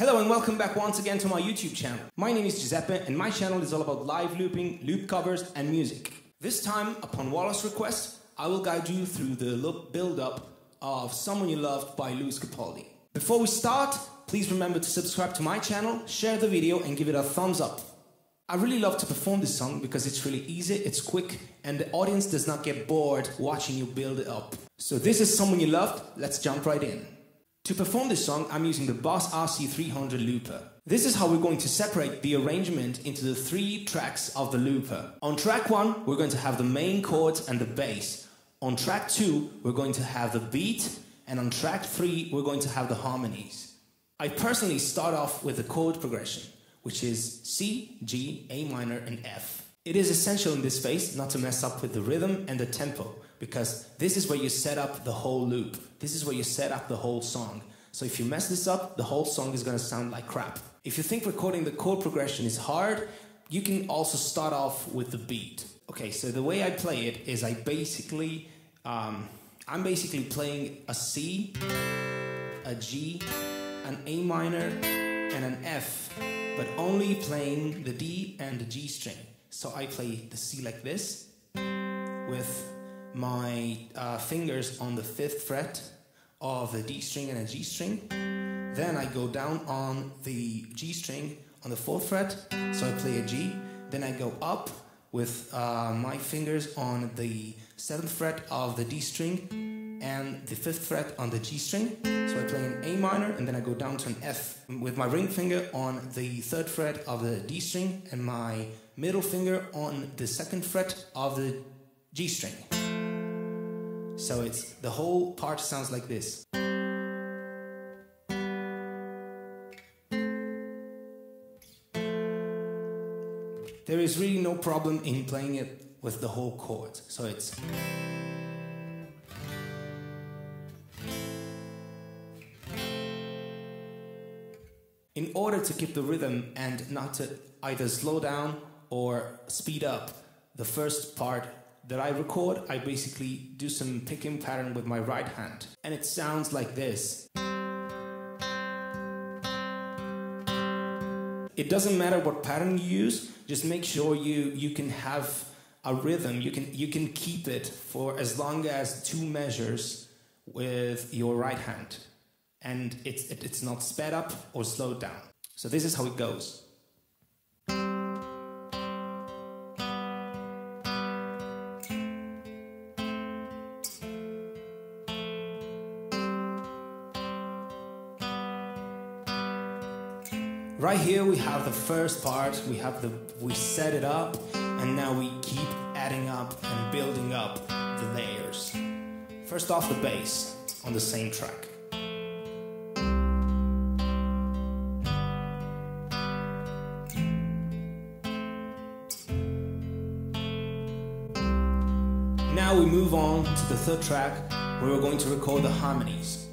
Hello and welcome back once again to my YouTube channel. My name is Giuseppe and my channel is all about live looping, loop covers and music. This time, upon Wallace's request, I will guide you through the loop build-up of Someone You Loved by Lewis Capaldi. Before we start, please remember to subscribe to my channel, share the video and give it a thumbs up. I really love to perform this song because it's really easy, it's quick, and the audience does not get bored watching you build it up. So this is Someone You Loved, let's jump right in. To perform this song, I'm using the Boss RC300 looper. This is how we're going to separate the arrangement into the three tracks of the looper. On track 1, we're going to have the main chords and the bass. On track 2, we're going to have the beat, and on track 3, we're going to have the harmonies. I personally start off with the chord progression, which is C, G, A minor, and F. It is essential in this phase not to mess up with the rhythm and the tempo, because this is where you set up the whole loop. This is where you set up the whole song. So if you mess this up, the whole song is going to sound like crap. If you think recording the chord progression is hard, you can also start off with the beat. Okay, so the way I play it is I basically, um, I'm basically playing a C, a G, an A minor, and an F, but only playing the D and the G string. So I play the C like this with my uh, fingers on the fifth fret of the D string and a G string. Then I go down on the G string on the fourth fret, so I play a G. Then I go up with uh, my fingers on the seventh fret of the D string and the fifth fret on the G string. So I play an A minor and then I go down to an F with my ring finger on the third fret of the D string and my middle finger on the second fret of the G string. So it's the whole part sounds like this. There is really no problem in playing it with the whole chord. So it's In order to keep the rhythm and not to either slow down or speed up the first part that I record, I basically do some picking pattern with my right hand. And it sounds like this. It doesn't matter what pattern you use, just make sure you, you can have a rhythm, you can, you can keep it for as long as two measures with your right hand. And it's, it, it's not sped up or slowed down. So this is how it goes. Right here we have the first part, we have the we set it up and now we keep adding up and building up the layers. First off the bass on the same track. Now we move on to the third track where we're going to record the harmonies.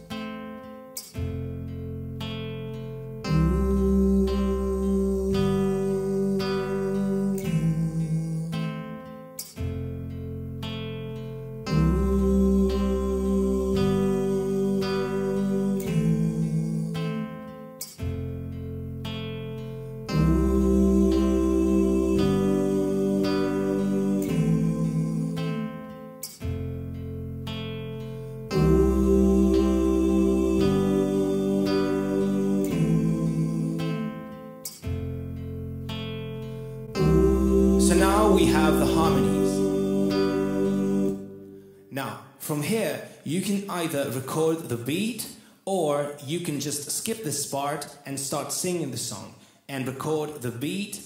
Now, from here, you can either record the beat or you can just skip this part and start singing the song and record the beat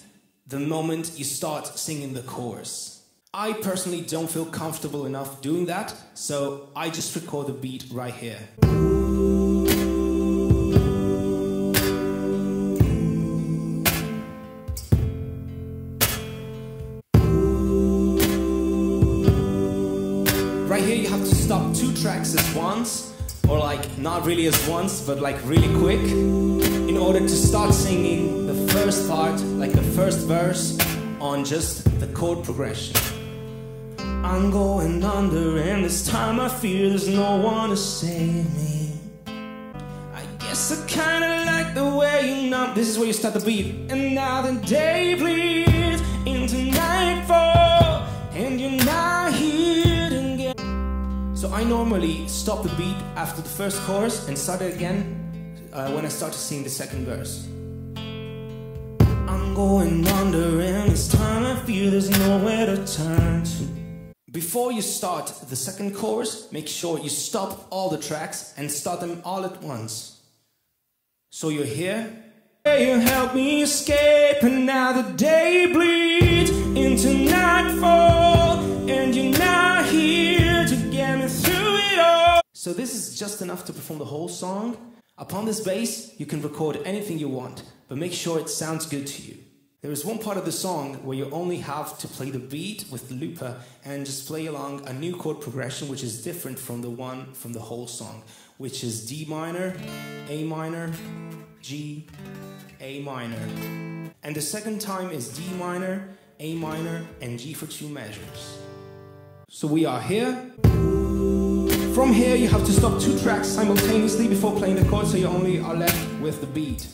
the moment you start singing the chorus. I personally don't feel comfortable enough doing that, so I just record the beat right here. Here you have to stop two tracks at once, or like not really as once, but like really quick, in order to start singing the first part, like the first verse, on just the chord progression. I'm going under, and this time I fear there's no one to save me. I guess I kinda like the way you now, this is where you start the beat. And now the day bleeds into nightfall, and you're not here. So I normally stop the beat after the first chorus and start it again uh, when I start to sing the second verse. I'm going under, and this time I feel there's nowhere to turn to. Before you start the second chorus, make sure you stop all the tracks and start them all at once. So you're here. You help me escape, the day bleeds into nightfall, So this is just enough to perform the whole song. Upon this bass, you can record anything you want, but make sure it sounds good to you. There is one part of the song where you only have to play the beat with the looper and just play along a new chord progression which is different from the one from the whole song, which is D minor, A minor, G, A minor. And the second time is D minor, A minor, and G for two measures. So we are here. From here, you have to stop two tracks simultaneously before playing the chord, so you only are left with the beat.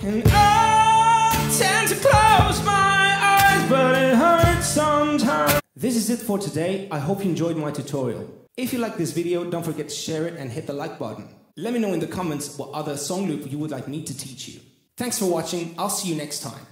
And I tend to close my eyes, but it hurts sometimes. This is it for today. I hope you enjoyed my tutorial. If you like this video, don't forget to share it and hit the like button. Let me know in the comments what other song loop you would like me to teach you. Thanks for watching. I'll see you next time.